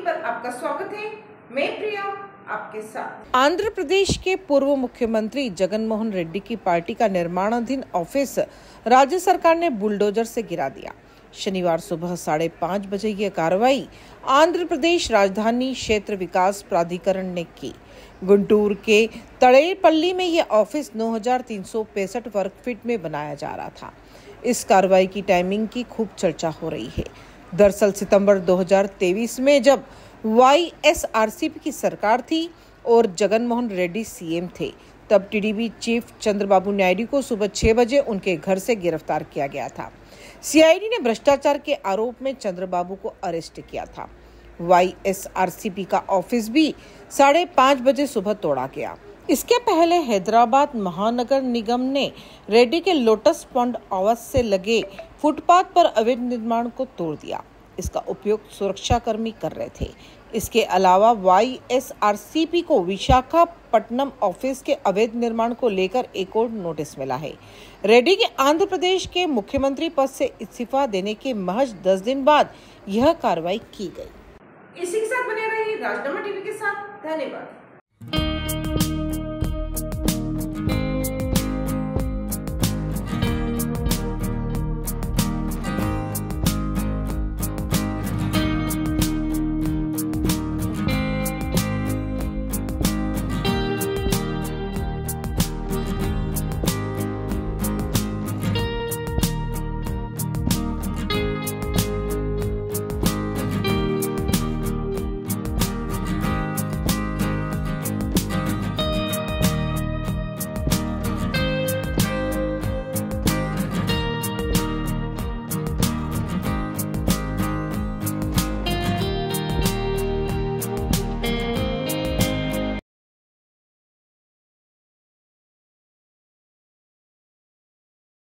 पर आपका स्वागत है। मैं प्रिया, आपके साथ। आंध्र प्रदेश के पूर्व मुख्यमंत्री जगन मोहन रेड्डी की पार्टी का निर्माणाधीन ऑफ़िस राज्य सरकार ने बुलडोजर से गिरा दिया। शनिवार सुबह साढ़े पाँच बजे ये कार्रवाई आंध्र प्रदेश राजधानी क्षेत्र विकास प्राधिकरण ने की। गुंटूर के तड़ेपल्ली में यह ऑफ़िस नौ वर्ग फीट में बनाया जा रहा था। इस कार्रवाई की टाइमिंग की खूब चर्चा हो रही है। दरअसल सितंबर 2023 में जब YSRCP की सरकार थी और जगन मोहन रेड्डी सीएम थे, तब टीडीपी चीफ चंद्रबाबू नायडू को सुबह छह बजे उनके घर से गिरफ़्तार किया गया था। सीआईडी ने भ्रष्टाचार के आरोप में चंद्रबाबू को अरेस्ट किया था। YSRCP का ऑफ़िस भी साढ़े पाँच बजे सुबह तोड़ा गया। इसके पहले हैदराबाद महानगर निगम ने रेड्डी के लोटस पॉन्ड आवास से लगे फुटपाथ पर अवैध निर्माण को तोड़ दिया। इसका उपयोग सुरक्षा कर्मी कर रहे थे। इसके अलावा Y S R C P को विशाखापट्टनम ऑफ़िस के अवैध निर्माण को लेकर एक और नोटिस मिला है। रेड्डी के आंध्र प्रदेश के मुख्यमंत्री पद से इस्तीफा देने के महज दस दिन बाद यह कार्रवाई की गई। इसी के साथ बने रहिए राजनामा टीवी के साथ। धन्यवाद।